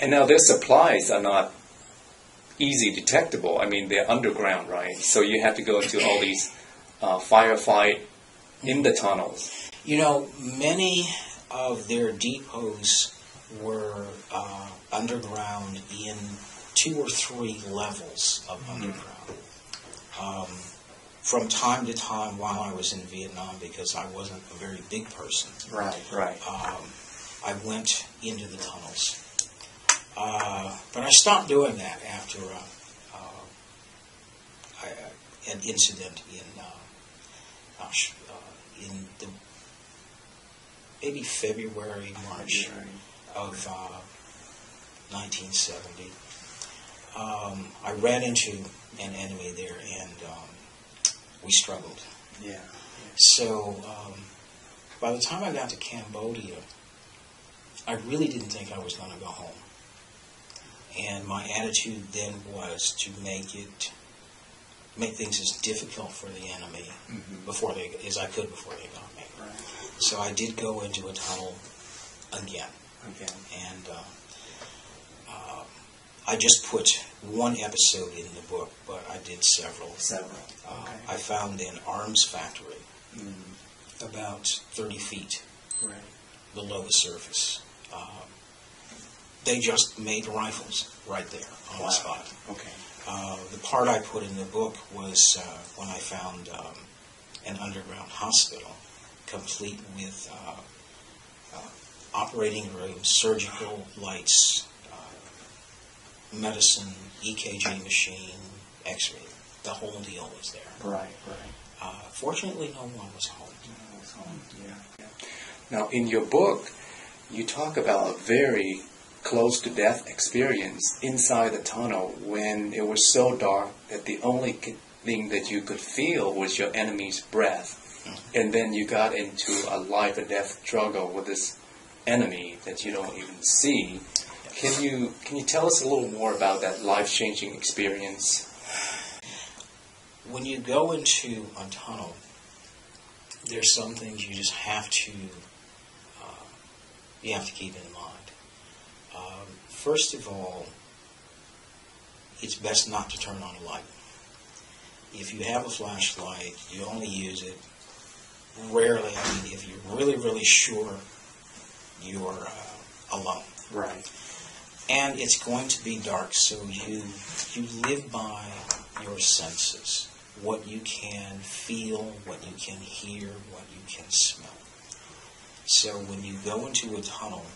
And now their supplies are not easy detectable. I mean, they're underground, right? So you have to go to all these uh, firefight in the tunnels. You know, many of their depots were uh, underground in two or three levels of underground. Um, from time to time while I was in Vietnam, because I wasn't a very big person, Right, right. um, I went into the tunnels. I stopped doing that after uh, uh, I, uh, an incident in, uh, gosh, uh, in the maybe February, March of uh, 1970. Um, I ran into an enemy there, and um, we struggled. Yeah. So um, by the time I got to Cambodia, I really didn't think I was going to go home. And my attitude then was to make it, make things as difficult for the enemy Mhm. before they, as I could before they got me. Right. So I did go into a tunnel again, Okay. and uh, uh, I just put one episode in the book, but I did several. Several. Uh, Okay. I found an arms factory Mm, about 30 feet right. below the surface. Uh, they just made rifles right there on Wow. the spot. Okay. Uh, the part I put in the book was uh, when I found um, an underground hospital complete with uh, uh, operating room, surgical lights, uh, medicine, EKG machine, X-ray. The whole deal was there. Right, right. Uh, fortunately, no one was home. Yeah. yeah. Now, in your book, you talk about very close to death experience inside the tunnel when it was so dark that the only thing that you could feel was your enemy's breath. And then you got into a life or death struggle with this enemy that you don't even see. Can you can you tell us a little more about that life changing experience? when you go into a tunnel, there's some things you just have to uh, you have to keep in mind. First of all, it's best not to turn on a light. If you have a flashlight, you only use it rarely. I mean, if you're really, really sure you're uh, alone Right. and it's going to be dark, so you you live by your senses, what you can feel, what you can hear, what you can smell. So when you go into a tunnel,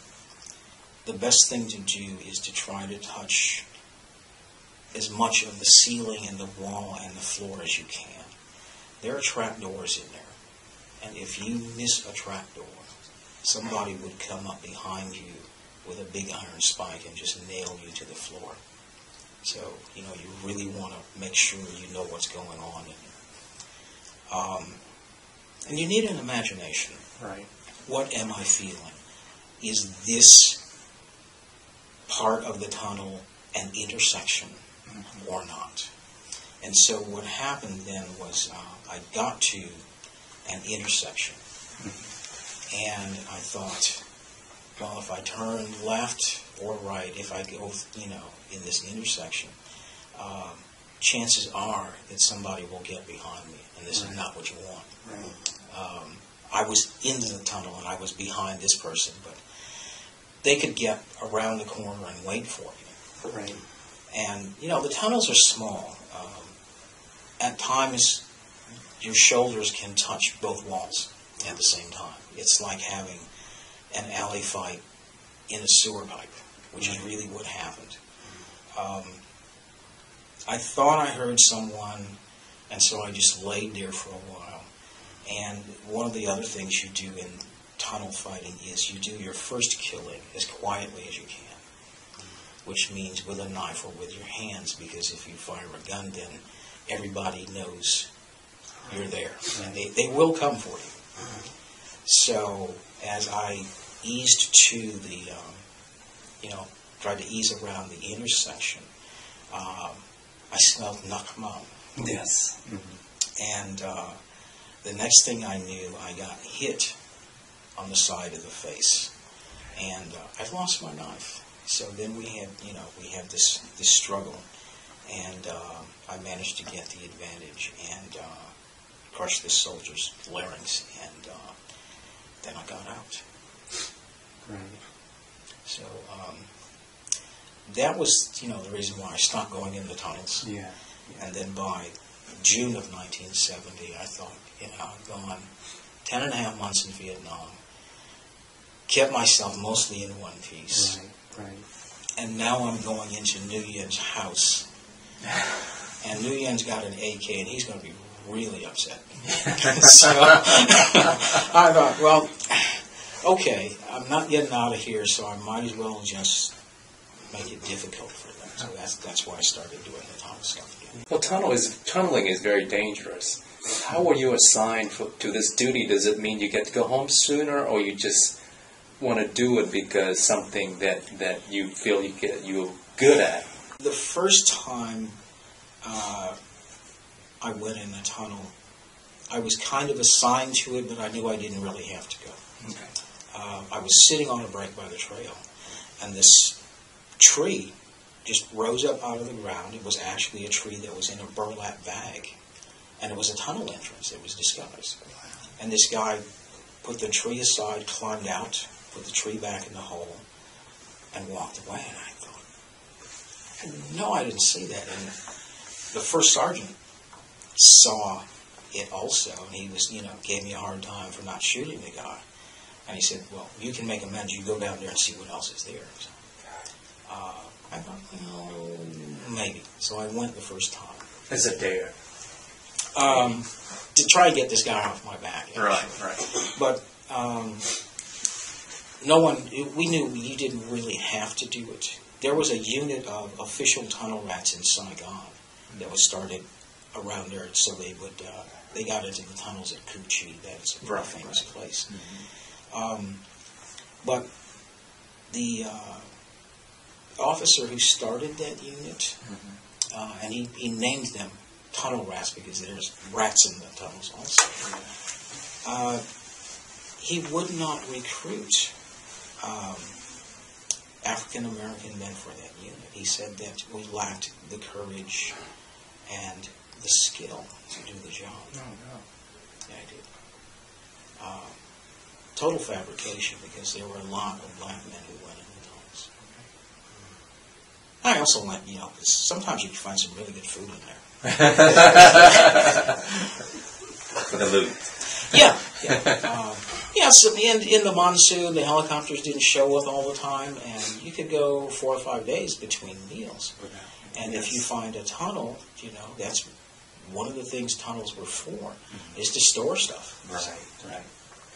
the best thing to do is to try to touch as much of the ceiling and the wall and the floor as you can. There are trapdoors in there, and if you miss a trapdoor, somebody would come up behind you with a big iron spike and just nail you to the floor. So, you know, you really want to make sure you know what's going on. And, um, and you need an imagination. Right. What am I feeling? Is this part of the tunnel an intersection or not? And so what happened then was uh, I got to an intersection. And I thought, well, if I turn left or right, if I go, you know, in this intersection, um, chances are that somebody will get behind me, and this Right. is not what you want. Right. Um, I was in the tunnel and I was behind this person, but they could get around the corner and wait for you. Right. And you know, the tunnels are small. Um, at times, your shoulders can touch both walls at the same time. It's like having an alley fight in a sewer pipe, which is really what happened. Um, I thought I heard someone, and so I just laid there for a while. And one of the other things you do in tunnel fighting is you do your first killing as quietly as you can which means with a knife or with your hands, because if you fire a gun, then everybody knows you're there, and they, they will come for you. So as I eased to the, um, you know, tried to ease around the intersection, um, I smelled nuoc mam, Yes. and uh, the next thing I knew, I got hit on the side of the face, and uh, I lost my knife. So then we had, you know, we had this this struggle, and uh, I managed to get the advantage and uh, crush the soldier's larynx, and uh, then I got out. Right. So um, that was, you know, the reason why I stopped going in the tunnels. Yeah. And then by June of 1970, I thought, you know, I've gone 10 and a half months in Vietnam, kept myself mostly in one piece, Right. Right. and now I'm going into Nguyen's house. And Nguyen's got an AK, and he's going to be really upset. so I thought, well, okay, I'm not getting out of here, so I might as well just make it difficult for them. So that's that's why I started doing the tunnel stuff again. Well, tunnel is tunneling is very dangerous. How were you assigned for, to this duty? Does it mean you get to go home sooner, or you just want to do it because something that, that you feel you get you're good at? The first time uh, I went in the tunnel, I was kind of assigned to it, but I knew I didn't really have to go. Okay. Uh, I was sitting on a break by the trail, and this tree just rose up out of the ground. It was actually a tree that was in a burlap bag, and it was a tunnel entrance. It was disguised. And this guy put the tree aside, climbed out, put the tree back in the hole, and walked away. And I thought, no, I didn't see that. And the first sergeant saw it also, and he was, you know, gave me a hard time for not shooting the guy. And he said, well, you can make amends. You go down there and see what else is there. So, uh, I thought, well, maybe. So I went the first time As a dare. um, to try and get this guy off my back. actually. right. But um, no one, we knew you didn't really have to do it. There was a unit of official tunnel rats in Saigon that was started around there, so they would uh, they got into the tunnels at Cu Chi. That's a very Right, famous right. place. Um, but the uh, officer who started that unit, uh, and he, he named them tunnel rats because there's rats in the tunnels also. Uh, he would not recruit um, African American men for that unit. He said that we lacked the courage and the skill to do the job. No, no. Yeah, I did. Uh, total fabrication because there were a lot of black men who went in the tunnels. I also like, you know, 'cause sometimes you can find some really good food in there. for the loot. Yeah, yeah. Um, yeah, so in, in the monsoon, the helicopters didn't show up all the time, and you could go four or five days between meals. And if you find a tunnel, you know, that's one of the things tunnels were for, mm-hmm. is to store stuff. Right, right.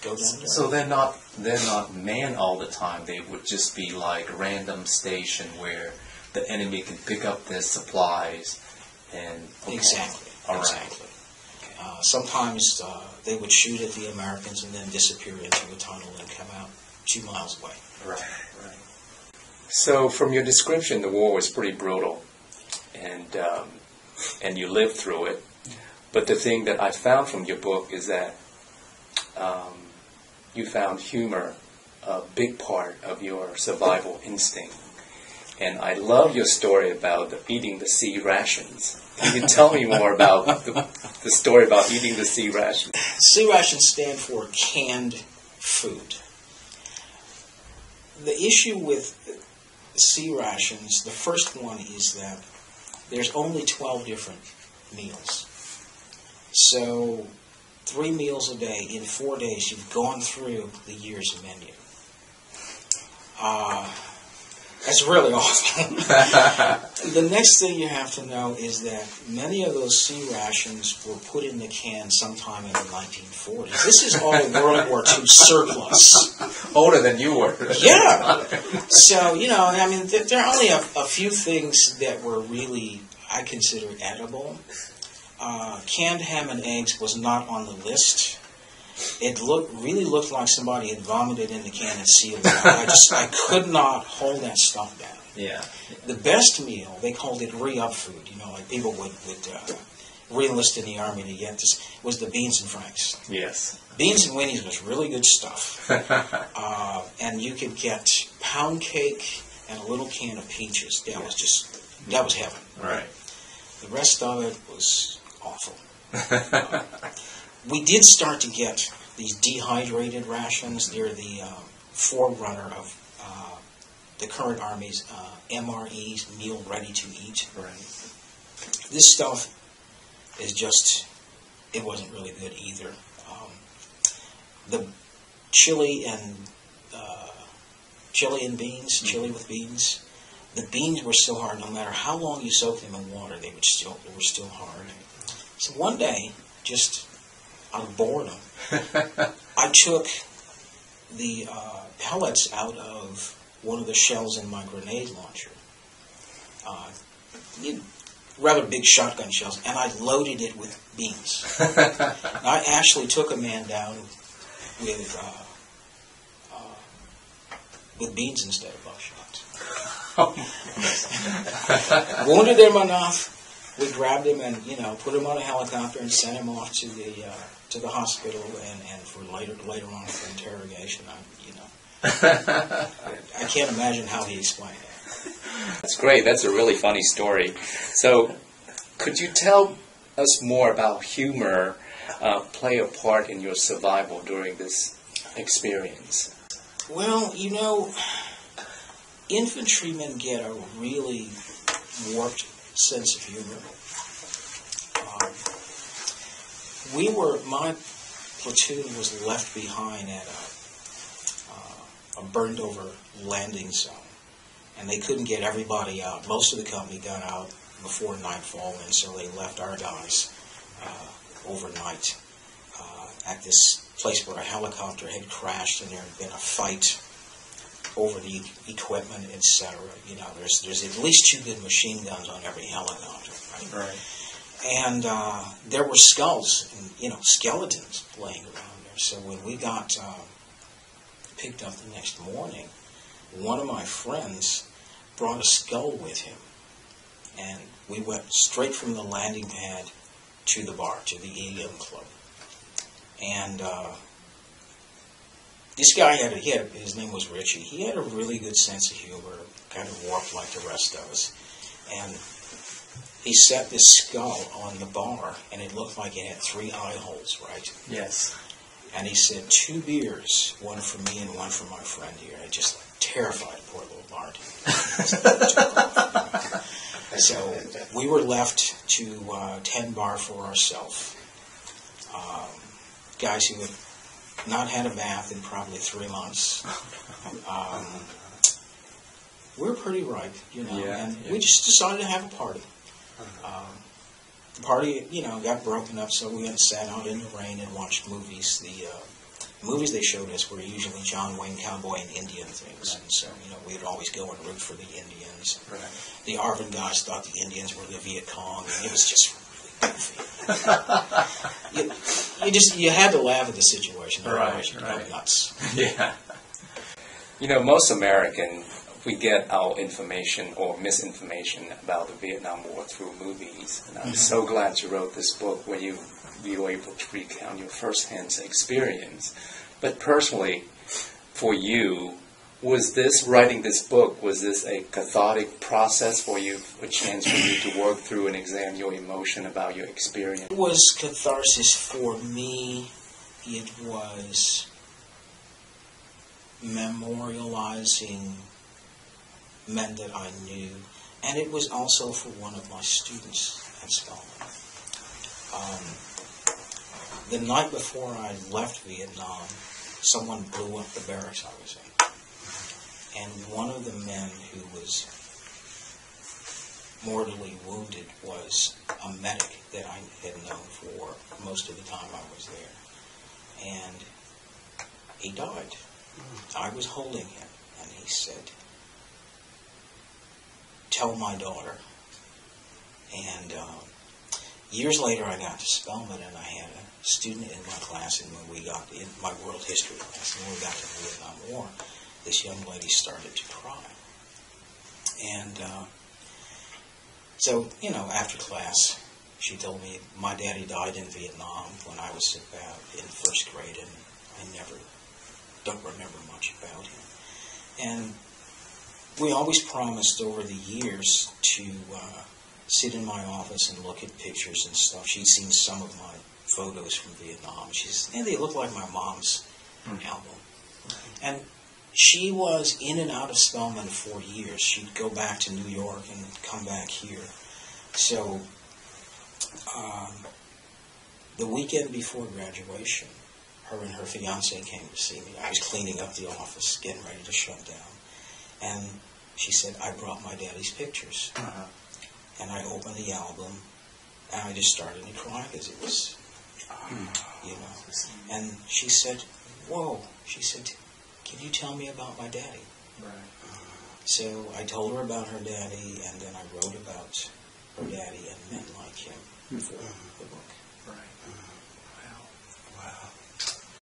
Go down there. So they're not they're not manned all the time. They would just be like random station where the enemy can pick up their supplies and okay. Exactly. All right. Uh, sometimes uh, they would shoot at the Americans and then disappear into a tunnel and come out two miles away. Right, right. So from your description, the war was pretty brutal, and um, and you lived through it. But the thing that I found from your book is that um, you found humor a big part of your survival instinct. And I love your story about the, eating the C-rations. Can you tell me more about the, the story about eating the C-rations? Sea rations stand for canned food. The issue with C-rations, the first one is that there's only 12 different meals. So, three meals a day in four days, you've gone through the year's menu. Uh, that's really awful. the next thing you have to know is that many of those C-rations were put in the can sometime in the 1940s. This is all World War II surplus. Older than you were. Yeah. So, you know, I mean, th- there are only a, a few things that were really, I consider, edible. Uh, canned ham and eggs was not on the list. It looked really looked like somebody had vomited in the can and sealed it. I just I could not hold that stuff down. Yeah. The best meal they called it re-up food. You know, like people would would uh, re-enlist in the army to get this was the beans and franks. Yes. Beans and weenies was really good stuff. uh, and you could get pound cake, and a little can of peaches. That was just that was heaven. Right. The rest of it was awful. Uh, we did start to get these dehydrated rations. They're the uh, forerunner of uh, the current Army's uh, MREs, meal ready to eat. Right. This stuff is just, it wasn't really good either. Um, the chili and uh, chili and beans, chili with beans. The beans were so hard. No matter how long you soaked them in water, they would still they were still hard. So one day, just out of boredom, I took the uh, pellets out of one of the shells in my grenade launcher. Uh, rather big shotgun shells, and I loaded it with beans. I actually took a man down with uh, uh, with beans instead of buckshot. Wounded him enough. We grabbed him and you know put him on a helicopter and sent him off to the uh, to the hospital and, and for later later on for interrogation. I, you know, I, I can't imagine how he explained it. That's great. That's a really funny story. So, could you tell us more about humor uh, play a part in your survival during this experience? Well, you know, infantrymen get a really warped sense of humor. Um, we were, my platoon was left behind at a, uh, a burned over landing zone, and they couldn't get everybody out. Most of the company got out before nightfall, and so they left our guys uh, overnight uh, at this place where a helicopter had crashed and there had been a fight over the equipment, etc. You know, there's there's at least two good machine guns on every helicopter, right? Right. And uh, there were skulls and you know skeletons laying around there. So when we got uh, picked up the next morning, one of my friends brought a skull with him, and we went straight from the landing pad to the bar, to the EM club. And uh, this guy had, a, he had, his name was Richie. He had a really good sense of humor, kind of warped like the rest of us. And he set this skull on the bar, and it looked like it had three eye holes, right? Yes. And he said, two beers, one for me and one for my friend here. It just terrified poor little Marty. so we were left to uh, 10 bar for ourselves. Um, guys who had not had a bath in probably three months. Um, we're pretty ripe, you know, Yeah, and yeah. we just decided to have a party. Um, the party, you know, got broken up, so we sat out in the rain and watched movies. The uh, movies they showed us were usually John Wayne cowboy and Indian things, and so you know we would always go and root for the Indians. Right. The ARVN guys thought the Indians were the Viet Cong, and it was just. You, you just you had to laugh at the situation, Right, otherwise you'd go right. nuts. Yeah. You know, most American, we get our information or misinformation about the Vietnam War through movies. And I'm mm-hmm. so glad you wrote this book where you, you were able to recount your firsthand experience. But personally, for you, was this, writing this book, was this a cathartic process for you, a chance for you to work through and examine your emotion about your experience? It was catharsis for me. It was memorializing men that I knew, and it was also for one of my students at Spelman. Um, the night before I left Vietnam, someone blew up the barracks I was in. And one of the men who was mortally wounded was a medic that I had known for most of the time I was there. And he died. I was holding him, and he said, Tell my daughter. And um, years later, I got to Spelman, and I had a student in my class, and when we got in my world history class, and we got to the Vietnam War, this young lady started to cry. And uh, so, you know, after class, she told me my daddy died in Vietnam when I was about in first grade, and I never don't remember much about him. And we always promised over the years to uh, sit in my office and look at pictures and stuff. She'd seen some of my photos from Vietnam. She says, "Yeah, they look like my mom's album." And she was in and out of Spelman for years. She'd go back to New York and come back here. So, um, the weekend before graduation, her and her fiance came to see me. I was cleaning up the office, getting ready to shut down. And she said, I brought my daddy's pictures. Uh-huh. And I opened the album, and I just started to cry because it was, you know. And she said, Whoa. She said, Can you tell me about my daddy? Right. So I told her about her daddy, and then I wrote about her daddy and men like him hmm. for the book.